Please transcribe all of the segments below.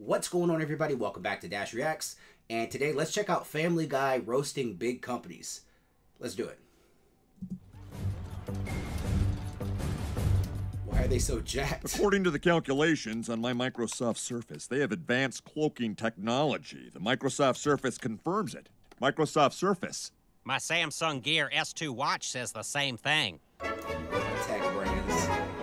What's going on, everybody? Welcome back to Dash Reacts. And today, let's check out Family Guy roasting big companies. Let's do it. Why are they so jacked? According to the calculations on my Microsoft Surface, they have advanced cloaking technology. The Microsoft Surface confirms it. Microsoft Surface. My Samsung Gear S2 watch says the same thing. Tech brands.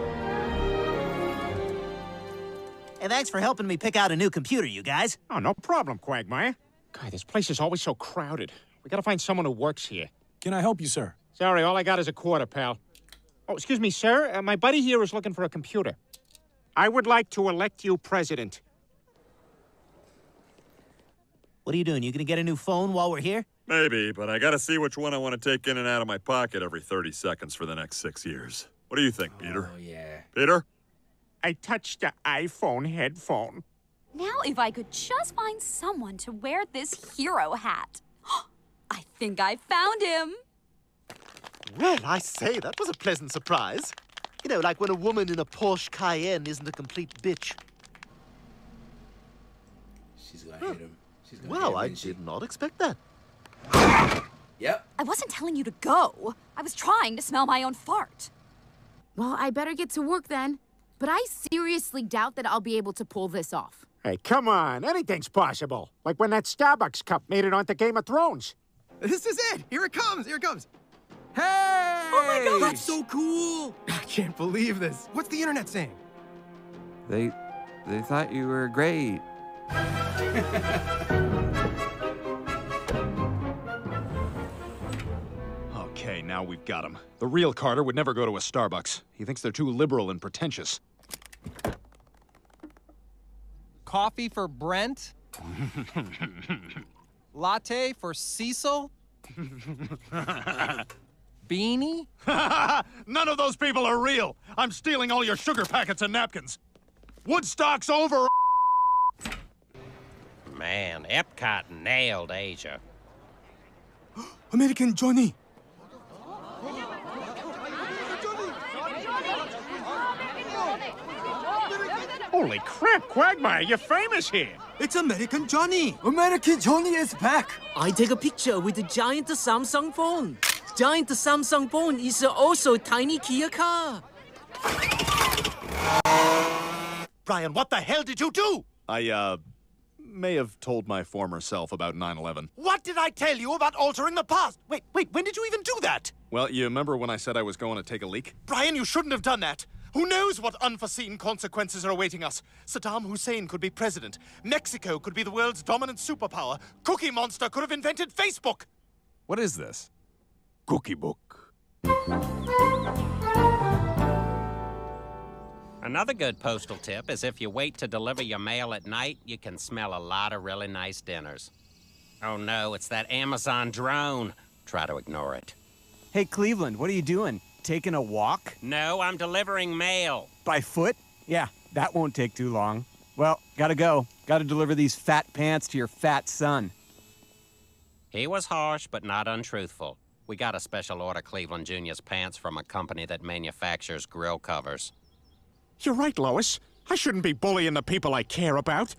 Hey, thanks for helping me pick out a new computer, you guys. Oh, no problem, Quagmire. God, this place is always so crowded. We gotta find someone who works here. Can I help you, sir? Sorry, all I got is a quarter, pal. Oh, excuse me, sir. Uh, my buddy here is looking for a computer. I would like to elect you president. What are you doing? You gonna get a new phone while we're here? Maybe, but I gotta see which one I want to take in and out of my pocket every 30 seconds for the next six years. What do you think, Peter? Oh, yeah. Peter? I touched the iPhone headphone. Now, if I could just find someone to wear this hero hat. I think I found him. Well, I say, that was a pleasant surprise. You know, like when a woman in a Porsche Cayenne isn't a complete bitch. She's gonna hit him. She's gonna Wow, hit I him, isn't she? did not expect that. Yep. I wasn't telling you to go. I was trying to smell my own fart. Well, I better get to work then. But I seriously doubt that I'll be able to pull this off. Hey, come on. Anything's possible. Like when that Starbucks cup made it onto Game of Thrones. This is it! Here it comes! Here it comes! Hey! Oh my god, That's so cool! I can't believe this. What's the internet saying? They they thought you were great. now we've got him. The real Carter would never go to a Starbucks. He thinks they're too liberal and pretentious. Coffee for Brent? Latte for Cecil? Beanie? None of those people are real! I'm stealing all your sugar packets and napkins! Woodstock's over! Man, Epcot nailed Asia. American Johnny! Holy crap, Quagmire, you're famous here. It's American Johnny! American Johnny is back! I take a picture with the giant Samsung phone. Giant Samsung phone is also tiny Kia car. Brian, what the hell did you do? I, uh, may have told my former self about 9 11. What did I tell you about altering the past? Wait, wait, when did you even do that? Well, you remember when I said I was going to take a leak? Brian, you shouldn't have done that. Who knows what unforeseen consequences are awaiting us? Saddam Hussein could be president. Mexico could be the world's dominant superpower. Cookie Monster could have invented Facebook. What is this? Cookie book. Another good postal tip is if you wait to deliver your mail at night, you can smell a lot of really nice dinners. Oh no, it's that Amazon drone. Try to ignore it. Hey, Cleveland, what are you doing? Taking a walk? No, I'm delivering mail. By foot? Yeah, that won't take too long. Well, gotta go. Gotta deliver these fat pants to your fat son. He was harsh, but not untruthful. We got a special order Cleveland Junior's pants from a company that manufactures grill covers. You're right, Lois. I shouldn't be bullying the people I care about.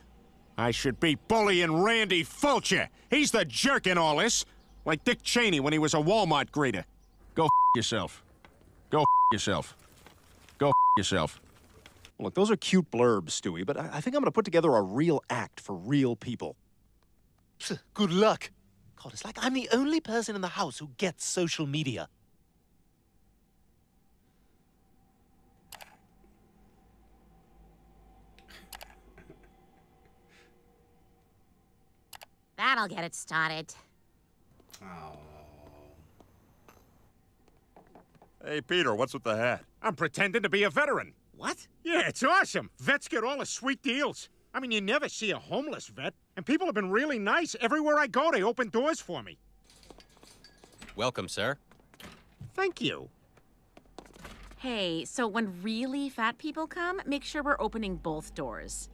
I should be bullying Randy Fulcher. He's the jerk in all this. Like Dick Cheney when he was a Walmart greeter. Go f yourself. Go f yourself. Go yourself. Look, those are cute blurbs, Stewie, but I, I think I'm going to put together a real act for real people. Good luck. God, it's like I'm the only person in the house who gets social media. That'll get it started. Oh. Hey, Peter, what's with the hat? I'm pretending to be a veteran. What? Yeah, it's awesome. Vets get all the sweet deals. I mean, you never see a homeless vet. And people have been really nice. Everywhere I go, they open doors for me. Welcome, sir. Thank you. Hey, so when really fat people come, make sure we're opening both doors.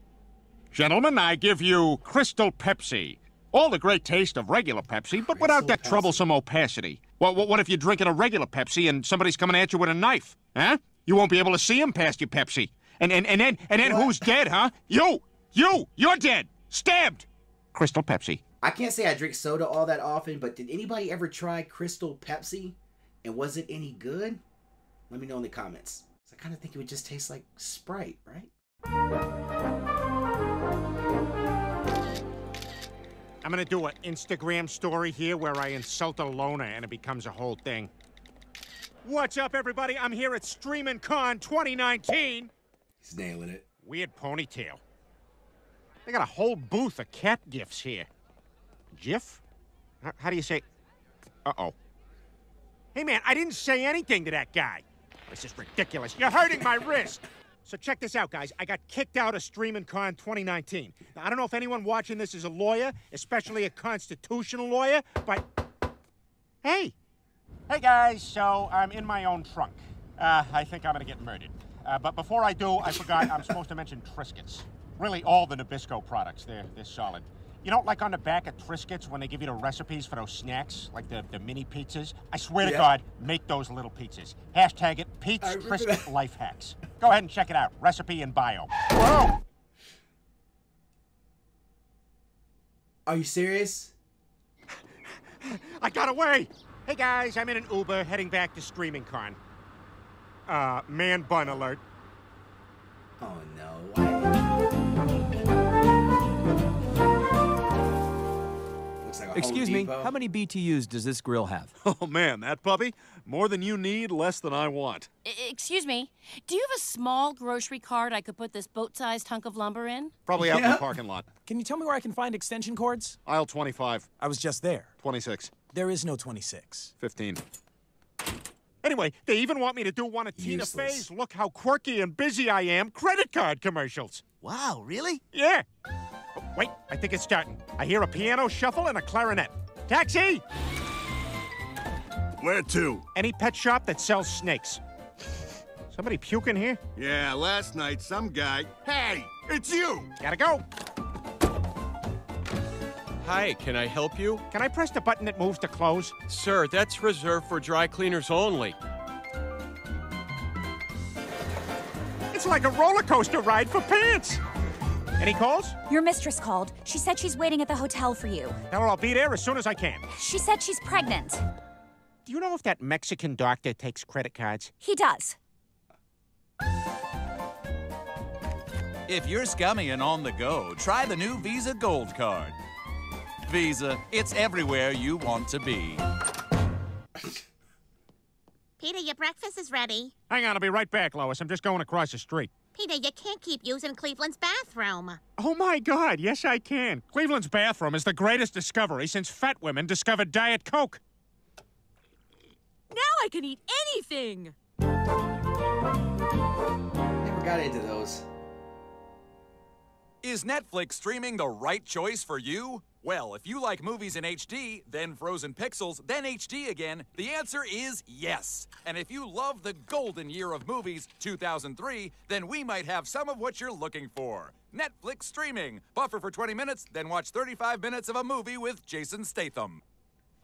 Gentlemen, I give you Crystal Pepsi. All the great taste of regular Pepsi, but without that troublesome opacity. What, what, what if you're drinking a regular Pepsi and somebody's coming at you with a knife? Huh? You won't be able to see him past your Pepsi. And and and then and then who's dead, huh? You! You! You're dead! Stabbed! Crystal Pepsi. I can't say I drink soda all that often, but did anybody ever try Crystal Pepsi? And was it any good? Let me know in the comments. I kind of think it would just taste like Sprite, right? I'm gonna do an Instagram story here where I insult a loner and it becomes a whole thing. What's up, everybody? I'm here at Streamin' Con 2019. He's nailing it. Weird ponytail. They got a whole booth of cat gifts here. GIF? H- how do you say? Uh-oh. Hey, man, I didn't say anything to that guy. This is ridiculous. You're hurting my wrist. So check this out, guys. I got kicked out of Streamin' Con 2019. Now, I don't know if anyone watching this is a lawyer, especially a constitutional lawyer, but hey. Hey, guys. So I'm in my own trunk. Uh, I think I'm gonna get murdered. Uh, but before I do, I forgot I'm supposed to mention Triscuits. Really, all the Nabisco products. They're, they're solid. You know, like on the back of Triscuits when they give you the recipes for those snacks, like the, the mini pizzas? I swear to God, make those little pizzas. Hashtag it Pete's Triscuit that. Life Hacks. Go ahead and check it out. Recipe in bio. Whoa! Are you serious? I got away! Hey guys, I'm in an Uber heading back to Streaming Con. Uh, man bun alert. Oh no. Looks like a Home Excuse me, Depot. how many BTUs does this grill have? Oh man, that puppy? More than you need, less than I want. I- excuse me, do you have a small grocery cart I could put this boat-sized hunk of lumber in? Probably out in the parking lot. Can you tell me where I can find extension cords? Aisle 25. I was just there. 26. There is no 26. 15. Anyway, they even want me to do one of Tina Useless. Fey's Look How Quirky and Busy I Am credit card commercials. Wow, really? Yeah. Oh, wait, I think it's starting. I hear a piano shuffle and a clarinet. Taxi! Where to? Any pet shop that sells snakes. Somebody puking here? Yeah, last night some guy. Hey, it's you! Gotta go. Hi, can I help you? Can I press the button that moves to close? Sir, that's reserved for dry cleaners only. It's like a roller coaster ride for pants. Any calls? Your mistress called. She said she's waiting at the hotel for you. Tell her I'll be there as soon as I can. She said she's pregnant. Do you know if that Mexican doctor takes credit cards? He does. If you're scummy and on the go, try the new Visa Gold Card. Visa, it's everywhere you want to be. Peter, your breakfast is ready. Hang on, I'll be right back, Lois. I'm just going across the street. Peter, you can't keep using Cleveland's bathroom. Oh my God, yes I can. Cleveland's bathroom is the greatest discovery since fat women discovered Diet Coke. Now I can eat anything! Never got into those. Is Netflix streaming the right choice for you? Well, if you like movies in HD, then frozen pixels, then HD again, the answer is yes. And if you love the golden year of movies, 2003, then we might have some of what you're looking for. Netflix streaming. Buffer for 20 minutes, then watch 35 minutes of a movie with Jason Statham.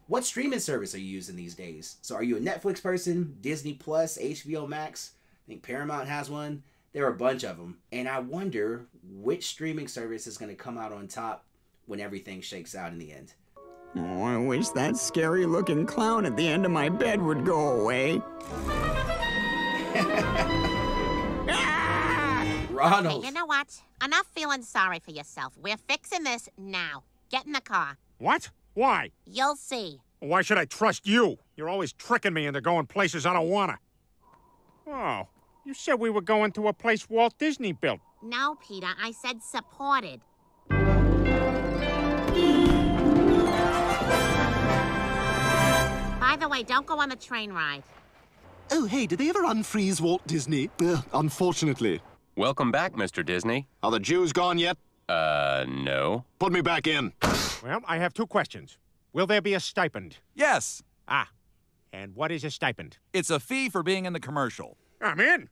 What streaming service are you using these days? So are you a Netflix person, Disney Plus, HBO Max? I think Paramount has one. There are a bunch of them. And I wonder which streaming service is going to come out on top when everything shakes out in the end. Oh, I wish that scary looking clown at the end of my bed would go away. Ah! Ronald. Hey, you know what? Enough feeling sorry for yourself. We're fixing this now. Get in the car. What? Why? You'll see. Why should I trust you? You're always tricking me into going places I don't wanna. Oh, you said we were going to a place Walt Disney built. No, Peter, I said supported. By the way, don't go on the train ride. Oh, hey, did they ever unfreeze Walt Disney? Uh, unfortunately. Welcome back, Mr. Disney. Are the Jews gone yet? Uh, no. Put me back in. Well, I have two questions. Will there be a stipend? Yes. Ah. And what is a stipend? It's a fee for being in the commercial. I'm in.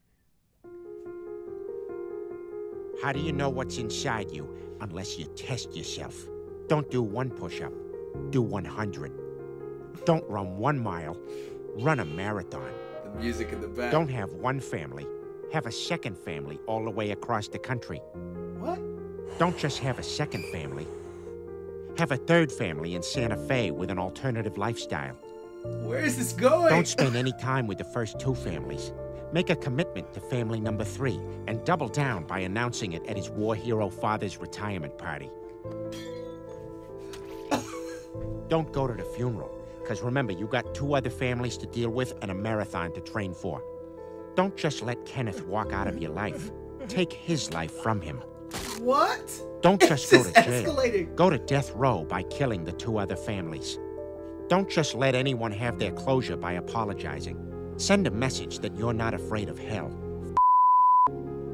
How do you know what's inside you unless you test yourself? Don't do one push up, do 100. Don't run one mile, run a marathon. The music in the back. Don't have one family, have a second family all the way across the country. What? Don't just have a second family. Have a third family in Santa Fe with an alternative lifestyle. Where is this going? Don't spend any time with the first two families. Make a commitment to family number three and double down by announcing it at his war hero father's retirement party. Don't go to the funeral, because remember, you got two other families to deal with and a marathon to train for. Don't just let Kenneth walk out of your life. Take his life from him. What? Don't just go to jail. escalating. Go to death row by killing the two other families. Don't just let anyone have their closure by apologizing. Send a message that you're not afraid of hell.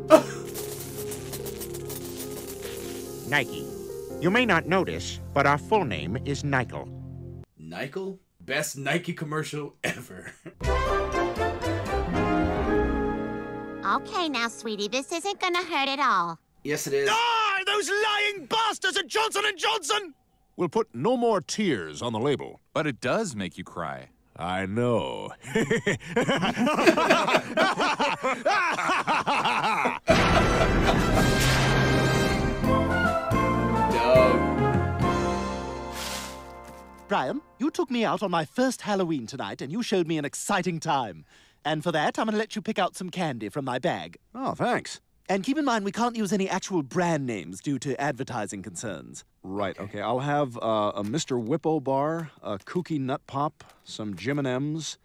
Nike. You may not notice, but our full name is Nikel. Nike? Best Nike commercial ever. Okay, now, sweetie, this isn't gonna hurt at all. yes, it is. Ah, those lying bastards at Johnson & Johnson! We'll put no more tears on the label. But it does make you cry. I know. Brian, you took me out on my first Halloween tonight and you showed me an exciting time. And for that, I'm going to let you pick out some candy from my bag. Oh, thanks. And keep in mind, we can't use any actual brand names due to advertising concerns. Right, okay. I'll have uh, a Mr. Whippo bar, a Kooky Nut Pop, some Jim and M's,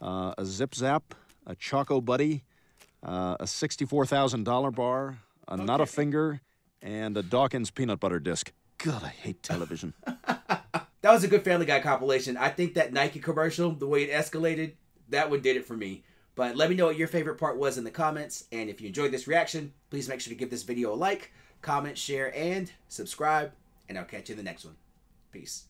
uh, a Zip Zap, a Choco Buddy, uh, a $64,000 bar, a Not a Finger, and a Dawkins peanut butter disc. God, I hate television. That was a good Family Guy compilation. I think that Nike commercial, the way it escalated, that one did it for me. But let me know what your favorite part was in the comments. And if you enjoyed this reaction, please make sure to give this video a like, comment, share, and subscribe. And I'll catch you in the next one. Peace.